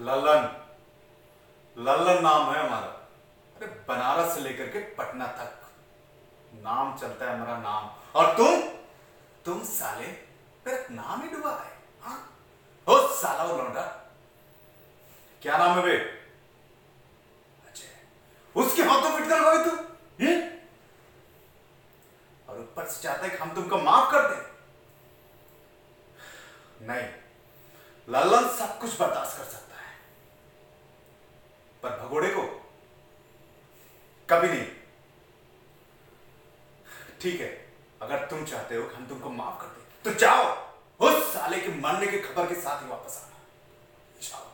ललन। ललन नाम है हमारा। अरे, बनारस से लेकर के पटना तक। नाम चलता है हमारा नाम। और तुम? तुम साले, मेरा नाम ही डुबा है। हाँ। हो, साला वो क्या नाम है बे? अजय। उसके हाथों पिट कर गए तू हम्म? और ऊपर से चाहता है कि हम तुमको माफ़ कर दें। नहीं। ललन सब कुछ बर्दाश्त कर सकता पर भगोड़े को कभी नहीं। ठीक है, अगर तुम चाहते हो हम तुमको माफ़ कर दें तो जाओ, उस साले के मरने की खबर के साथ ही वापस आना जाओ।